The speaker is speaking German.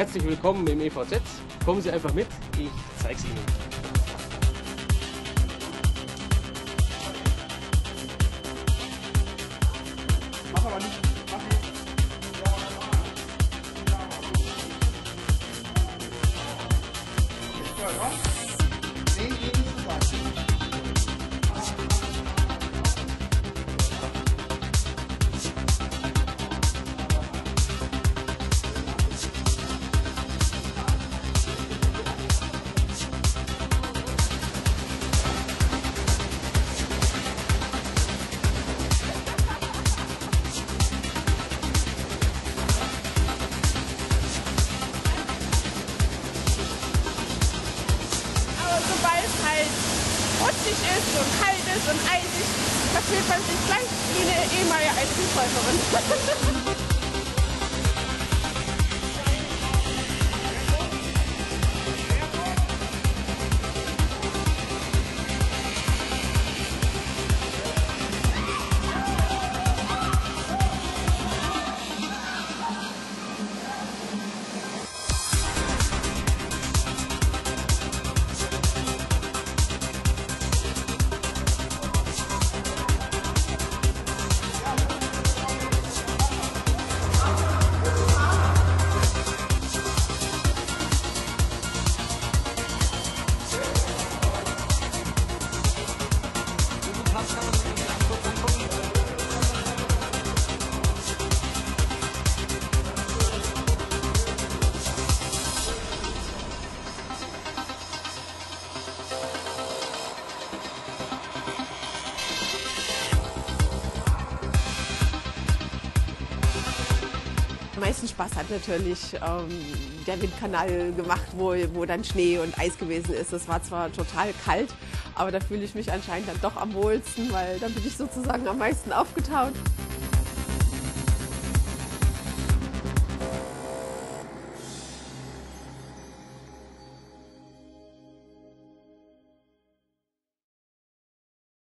Herzlich willkommen im EVZ. Kommen Sie einfach mit, ich zeige es Ihnen. Mach aber nicht. Mach nicht. Ja, ja. Sobald es halt rutschig ist und kalt ist und eisig, da fühlt man sich gleich wie eine ehemalige Eisverkäuferin. meisten Spaß hat natürlich ähm, der Windkanal gemacht, wo, wo dann Schnee und Eis gewesen ist. Es war zwar total kalt, aber da fühle ich mich anscheinend dann doch am wohlsten, weil da bin ich sozusagen am meisten aufgetaut.